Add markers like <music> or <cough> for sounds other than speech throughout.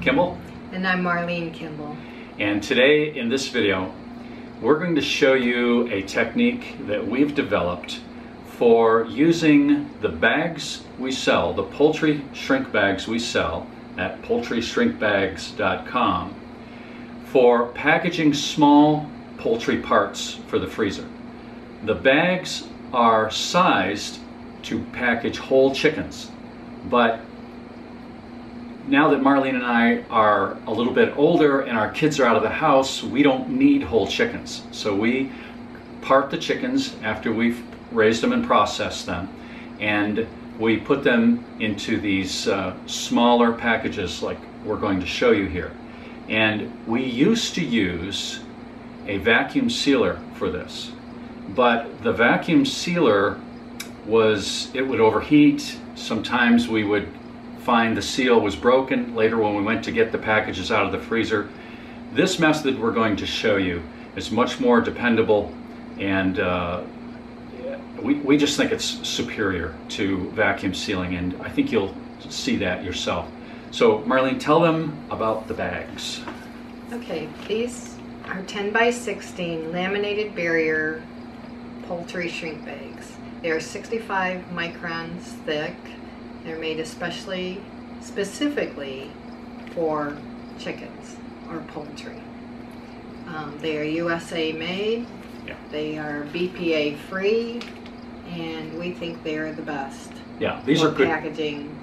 Kimball. And I'm Marlene Kimball. And today in this video, we're going to show you a technique that we've developed for using the bags we sell, the poultry shrink bags we sell at poultryshrinkbags.com for packaging small poultry parts for the freezer. The bags are sized to package whole chickens, but now that Marlene and I are a little bit older and our kids are out of the house, we don't need whole chickens. So we part the chickens after we've raised them and processed them, and we put them into these uh, smaller packages like we're going to show you here. And we used to use a vacuum sealer for this, but the vacuum sealer was, it would overheat. Sometimes we would find the seal was broken later when we went to get the packages out of the freezer. This method we're going to show you is much more dependable and uh, we, we just think it's superior to vacuum sealing and I think you'll see that yourself. So Marlene, tell them about the bags. Okay, these are 10 by 16 laminated barrier poultry shrink bags. They are 65 microns thick they're made especially, specifically for chickens or poultry. Um, they are USA made. Yeah. They are BPA free, and we think they are the best. Yeah, these are good. packaging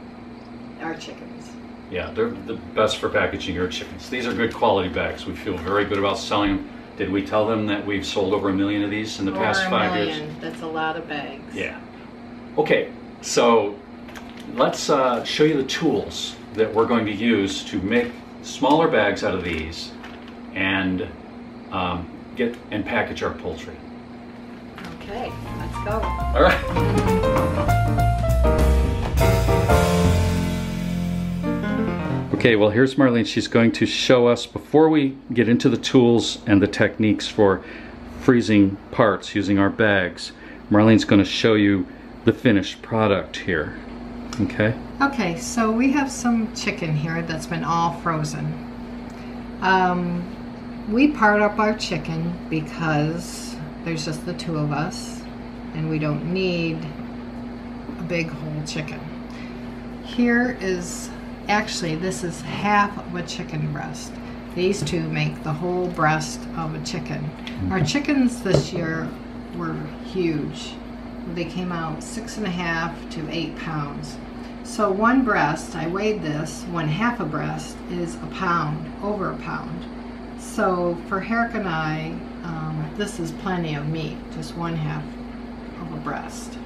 our chickens. Yeah, they're the best for packaging your chickens. These are good quality bags. We feel very good about selling them. Did we tell them that we've sold over a million of these in the over past five million. years? That's a lot of bags. Yeah. Okay, so let's uh, show you the tools that we're going to use to make smaller bags out of these and um, get and package our poultry. Okay, let's go. All right. Okay, well here's Marlene. She's going to show us, before we get into the tools and the techniques for freezing parts using our bags, Marlene's going to show you the finished product here. Okay. Okay, so we have some chicken here that's been all frozen. Um, we part up our chicken because there's just the two of us and we don't need a big whole chicken. Here is, actually this is half of a chicken breast. These two make the whole breast of a chicken. Our chickens this year were huge. They came out six and a half to eight pounds. So one breast, I weighed this, one half a breast is a pound, over a pound. So for Herrick and I, um, this is plenty of meat, just one half of a breast.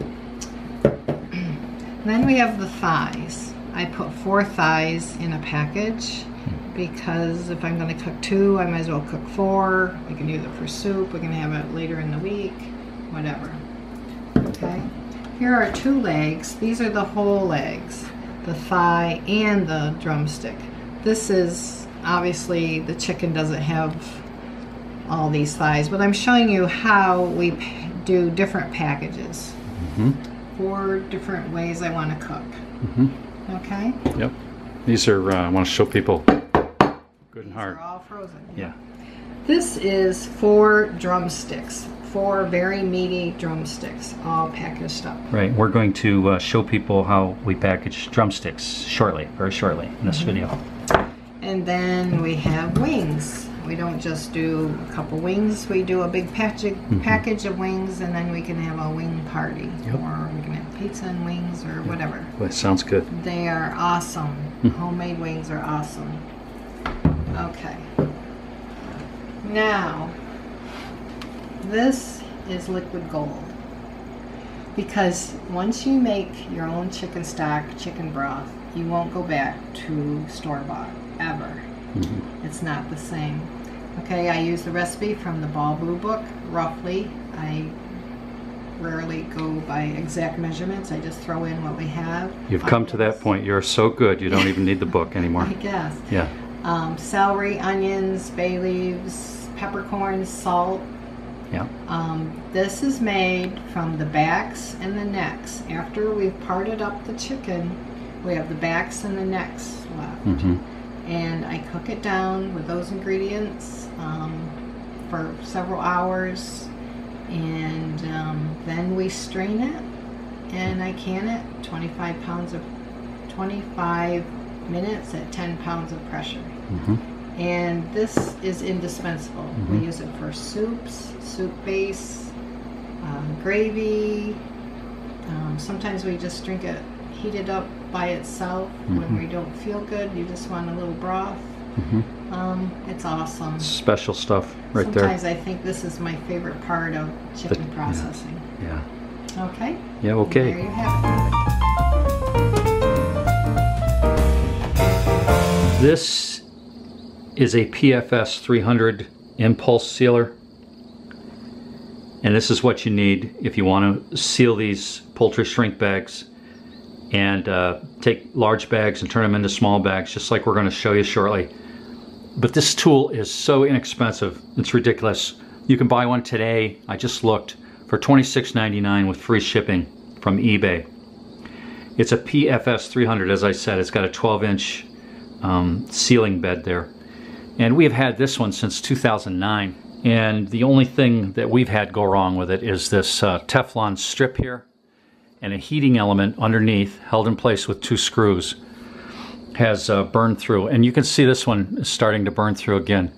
<clears throat> then we have the thighs. I put four thighs in a package because if I'm going to cook two, I might as well cook four. We can use it for soup. We can have it later in the week, whatever. Okay. Here are two legs. These are the whole legs, the thigh and the drumstick. This is, obviously the chicken doesn't have all these thighs, but I'm showing you how we do different packages. Mm-hmm. Four different ways I want to cook. Mm-hmm. Okay? Yep. These are, uh, I want to show people good and These hard. are all frozen. Yeah. This is four drumsticks, four very meaty drumsticks, all packaged up. Right. We're going to uh, show people how we package drumsticks shortly, very shortly in this mm-hmm. video. And then we have wings. We don't just do a couple wings. We do a big package mm-hmm. package of wings, and then we can have a wing party, Yep. or we can have pizza and wings, or whatever. Well, that sounds good. They are awesome. Mm-hmm. Homemade wings are awesome. Okay. Now, this is liquid gold. Because once you make your own chicken stock, chicken broth, you won't go back to store bought ever. It's not the same. Okay, I use the recipe from the Ball Blue book, roughly. I rarely go by exact measurements. I just throw in what we have. You've come to that point. You're so good, you don't even need the book anymore. <laughs> I guess. Yeah. Um, celery, onions, bay leaves, peppercorns, salt. Yeah. Um, this is made from the backs and the necks. After we've parted up the chicken, we have the backs and the necks left. hmm and I cook it down with those ingredients um, for several hours, and um, then we strain it and I can it 25 pounds of 25 minutes at 10 pounds of pressure. Mhm. And this is indispensable. Mhm. We use it for soups, soup base, um, gravy. Um, sometimes we just drink it heated up by itself when Mhm. we don't feel good. You just want a little broth. Mhm. Um, it's awesome. Special stuff right there. Sometimes I think this is my favorite part of chicken yeah. processing. there. Yeah. Okay. Yeah. There Okay. you have it. This is a PFS 300 impulse sealer. And this is what you need if you want to seal these poultry shrink bags and uh, take large bags and turn them into small bags, just like we're going to show you shortly. But this tool is so inexpensive, it's ridiculous. You can buy one today, I just looked, for $26.99 with free shipping from eBay. It's a PFS 300, as I said. It's got a 12 inch um, sealing bed there. And we have had this one since 2009. And the only thing that we've had go wrong with it is this uh, Teflon strip here and a heating element underneath, held in place with two screws, has uh, burned through. And you can see this one is starting to burn through again.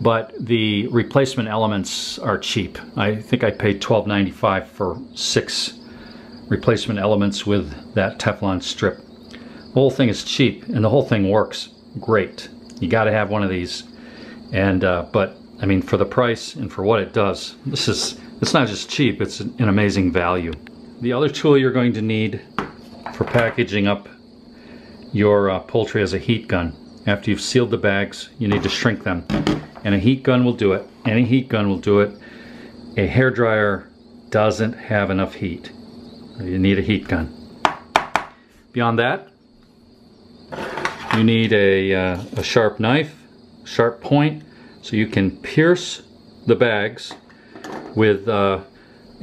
But the replacement elements are cheap. I think I paid $12.95 for six replacement elements with that Teflon strip. The whole thing is cheap and the whole thing works great. You got to have one of these. And uh, but I mean for the price and for what it does, this is it's not just cheap, it's an amazing value. The other tool you're going to need for packaging up your uh, poultry is a heat gun. After you've sealed the bags, you need to shrink them. And a heat gun will do it. Any heat gun will do it. A hair dryer doesn't have enough heat. You need a heat gun. Beyond that, you need a, uh, a sharp knife, sharp point, so you can pierce the bags with uh,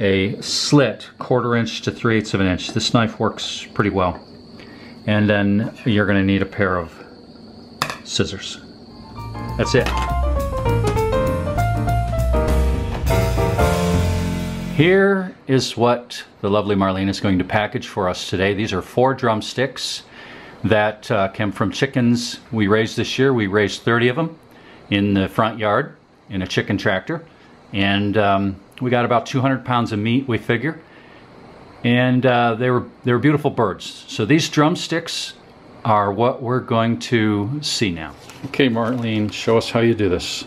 a slit, quarter inch to three eighths of an inch. This knife works pretty well. And then you're going to need a pair of scissors. That's it. Here is what the lovely Marlene is going to package for us today. These are four drumsticks that uh, came from chickens we raised this year. We raised 30 of them in the front yard in a chicken tractor. And um, we got about 200 pounds of meat, we figure. And uh, they, were, they were beautiful birds. So these drumsticks are what we're going to see now. Okay, Marlene, show us how you do this.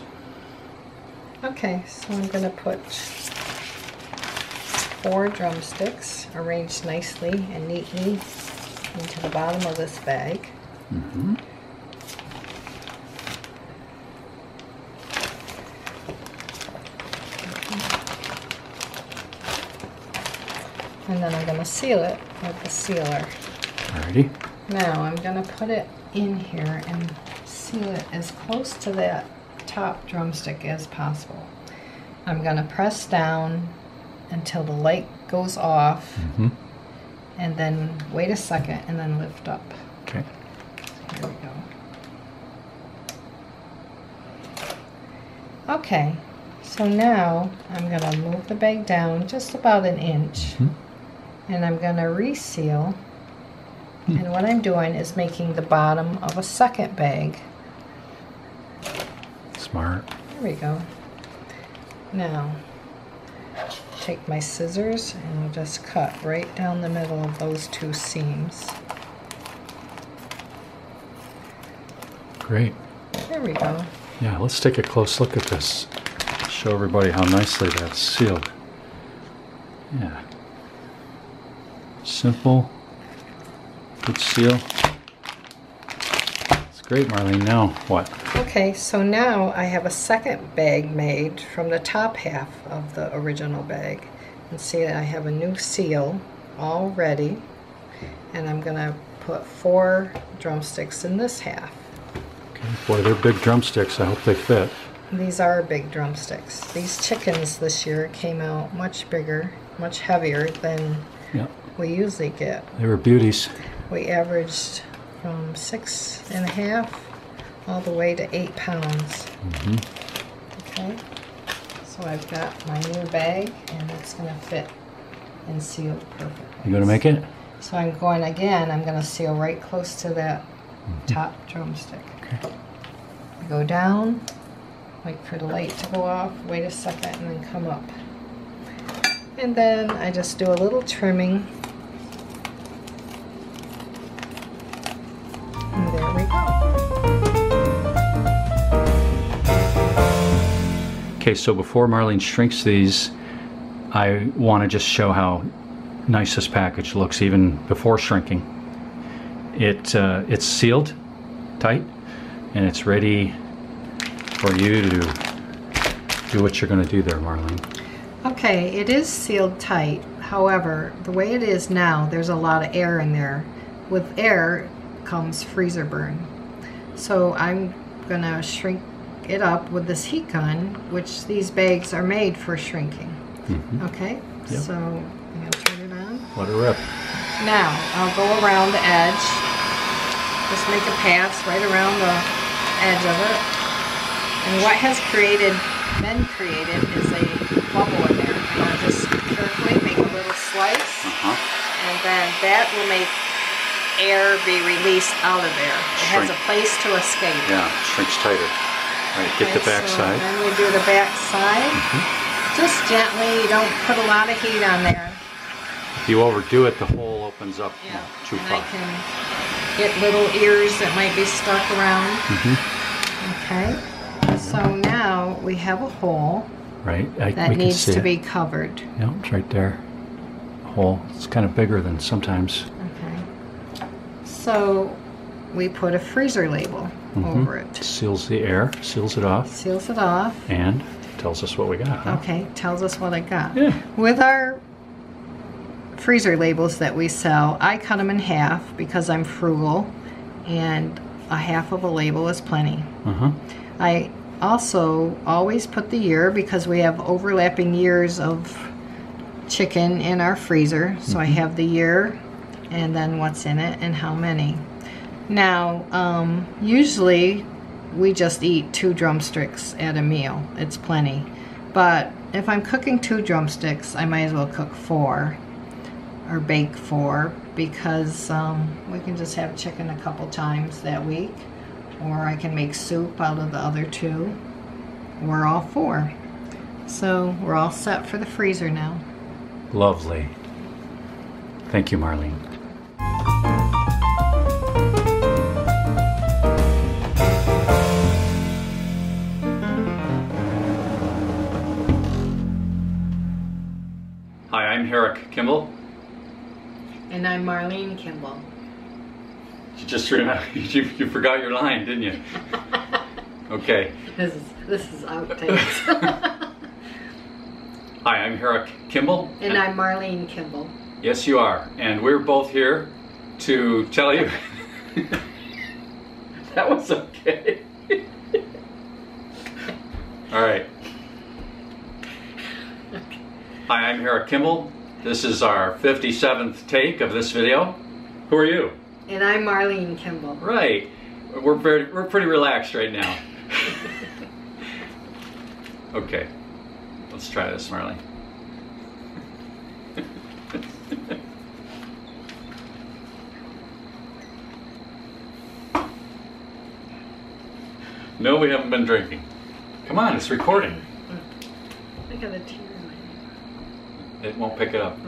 Okay, so I'm going to put four drumsticks arranged nicely and neatly into the bottom of this bag. And then I'm going to seal it with the sealer. Alrighty. Now I'm going to put it in here and seal it as close to that top drumstick as possible. I'm going to press down until the light goes off Mhm. And then wait a second and then lift up. Okay. Here we go. Okay, so now I'm going to move the bag down just about an inch Mhm. and I'm going to reseal. And what I'm doing is making the bottom of a second bag. Smart. There we go. Now, take my scissors and I'll just cut right down the middle of those two seams. Great. There we go. Yeah, let's take a close look at this. Show everybody how nicely that's sealed. Yeah. Simple. Good seal. It's great, Marlene. Now, what? Okay, so now I have a second bag made from the top half of the original bag. And see, I have a new seal all ready. And I'm gonna put four drumsticks in this half. Okay. Boy, they're big drumsticks. I hope they fit. These are big drumsticks. These chickens this year came out much bigger, much heavier than Yeah, we usually get. they were beauties. We averaged from six and a half all the way to eight pounds. Mhm. Okay. So I've got my new bag and it's gonna fit and seal perfectly. You gonna make it? So I'm going again, I'm gonna seal right close to that top drumstick. Okay. I go down, wait for the light to go off, wait a second, and then come up. And then I just do a little trimming. Okay, so before Marlene shrinks these, I want to just show how nice this package looks even before shrinking. It uh, it's sealed tight, and it's ready for you to do what you're going to do there, Marlene. Okay, it is sealed tight. However, the way it is now, there's a lot of air in there. With air comes freezer burn. So I'm gonna shrink it up with this heat gun, which these bags are made for shrinking. Mhm. Okay, Yep. so I'm gonna turn it on. Let it rip. Now I'll go around the edge. Just make a pass right around the edge of it. And what has created, been created, is a bubble in there. And I'll just carefully make a little slice, Uh-huh. and then that will make air be released out of there. It has a place to escape. Yeah, shrinks tighter. Right, get the Okay, back so side. Then we do the back side. Just gently, you don't put a lot of heat on there. If you overdo it, the hole opens up Yeah. too and far. I can get little ears that might be stuck around. Mhm. Okay. So now we have a hole Right, I, that needs to it. be covered. Yeah, it's right there. Hole. It's kind of bigger than sometimes. Okay. So we put a freezer label Mhm. over it. Seals the air, seals it off, Seals it off. and tells us what we got. Huh? Okay, tells us what I got. Yeah. With our freezer labels that we sell, I cut them in half because I'm frugal and a half of a label is plenty. Uh huh. I also always put the year because we have overlapping years of chicken in our freezer. So I have the year and then what's in it and how many. Now, um, usually we just eat two drumsticks at a meal. It's plenty. But if I'm cooking two drumsticks, I might as well cook four or bake four because um, we can just have chicken a couple times that week or I can make soup out of the other two, or all four. So we're all set for the freezer now. Lovely. Thank you, Marlene. Kimball. And I'm Marlene Kimball. You just remember, <laughs> you, you forgot your line, didn't you? <laughs> Okay. This is this is outtakes. <laughs> Hi, I'm Herrick Kimball. and I'm Marlene Kimball. Yes, you are. And we're both here to tell you. that was okay. All right. Hi, I'm Herrick Kimball. This is our 57th take of this video. Who are you? And I'm Marlene Kimball. Right. We're very, we're pretty relaxed right now. <laughs> okay. Let's try this, Marlene. <laughs> no, we haven't been drinking. Come on, it's recording. I got a tear in my It won't pick it up.